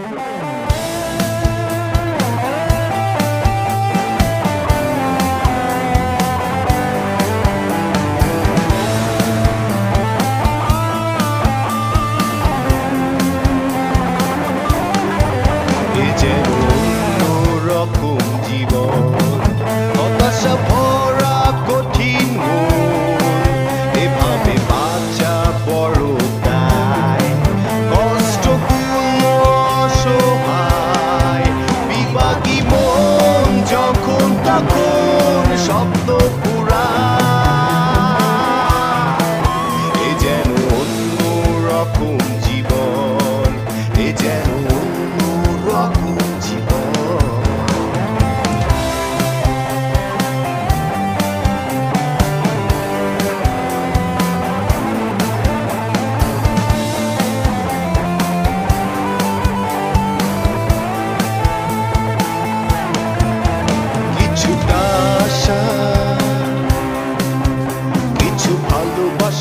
এ যেন শব্দ পুরা। এ যেন অন্যরকম জীবন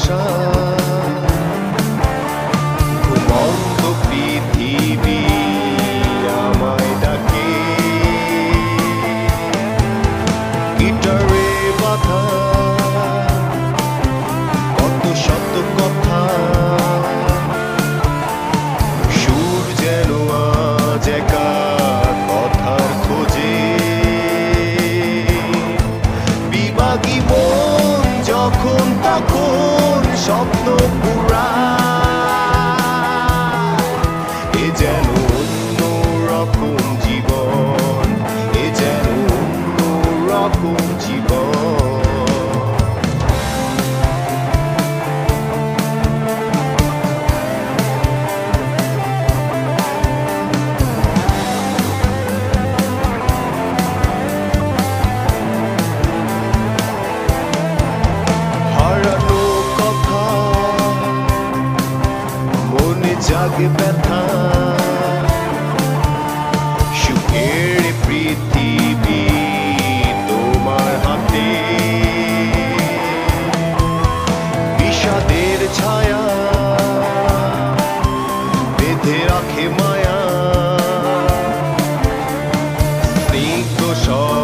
ভালোবাসা ঘুমন্ত পৃথিবী আমায় ডাকে। গিটারে বাধা, কত শত কথা। সুর যেন আজ একা কথার খোঁজে। বিবাগী মন যখন তখন çatlı জাগে ব্যথা। সুখের পৃথিবী তোমার হাতে। বিষাদের ছায়া বেঁধে রাখে মায়া। স্নিগ্ধ সব